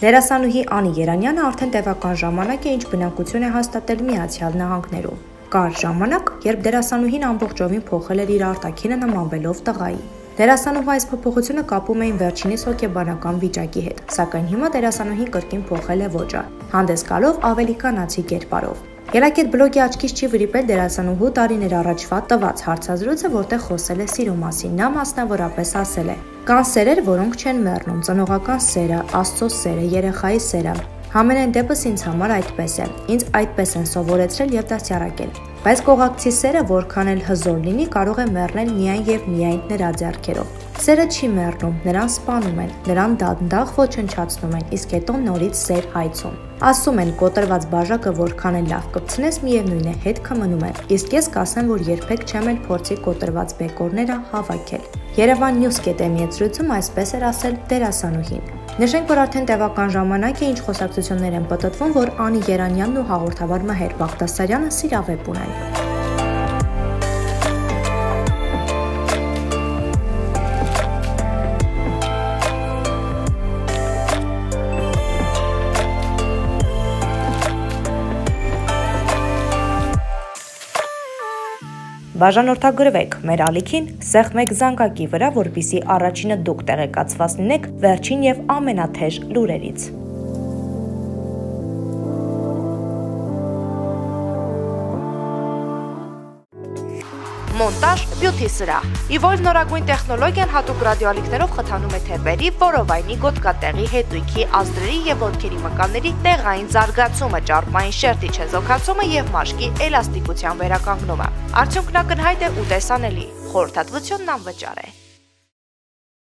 Դերասանուհի Անի Երանյանը արդեն տևական ժամանակ է ինչ բնակություն է հաստատել Միացյալ Նահանգներում։ Կար ժամանակ, երբ դերասանուհին ամբողջովին փոխել էր իր արտաքինը նմանվելով տղայի։ Դերասանուհու այս փոփոխությունը կապում էին վերջինիս հոգեբանական վիճակի հետ, սակայն հիմա դերասանուհին կրկին փոխել է ոճը, հանդես գալով ավելի կանացի կերպարով։ Ելակետ բլոգի աչքից չի վրիպել դերասանուհու տարիներ առաջվա տված հարցազրույցը, որտեղ խոսել է սիրո մասին։ Նա մասնավորապես ասել է. «Կան սերեր, որոնք չեն մեռնում՝ ծնողական սերը, Աստծո սերը, երեխայի սերը։ Համենայն դեպս ինձ համար այդպես է։ Ինձ այդպես են սովորեցրել եւ դասյարակել։ Բայց կողակցի սերը, որքան էլ հզոր լինի, կարող է մեռնել միայն եւ միայն նրա ձեռքերով։ Սերը չի մեռնում, նրան սպանում են, նրան դանդաղ ոչնչացնում են, իսկ հետո նորից սեր հայցում։ Ասում են, կոտրված բաժակը որքան էլ լավ կպցնես, միևնույն է, հետքը մնում է։ Իսկ ես կասեմ, որ երբեք չեմ էլ փորձի կոտրված բեկորները հավաքել։ Երևան News.am-ի եզրույցում այսպես էր ասել դերասանուհին։ Նշենք, որ արդեն տևական ժամանակ է ինչ խոսակցություններ են պատտվում, որ Անի Երանյանն ու հաղորդավար Մհեր Բաղդասարյանը սիրավեպ ունեն։ Բաժանորդագրվեք մեր ալիքին սեղ մեկ զանգակի վրա, որpիսի առաջինը դուք տեղեկացված լինեք վերջին եւ ամենաթեժ լուրերից։ Մոնտաժ բյութի սրահ։ Իվոլ նորագույն տեխնոլոգիան հատուկ ռադիոալիքներով խթանում է թեպերի, որովայնի, գոտկատեղի, հետույքի, ազդրերի եւ ոտքերի մկանների տեղային զարգացումը, ճարպային շերտի չեզոքացումը եւ մաշկի էլաստիկության վերականգնումը։ Արդյունքն ակնհայտ է ու տեսանելի։ Խորհրդատվությունն անվճար է։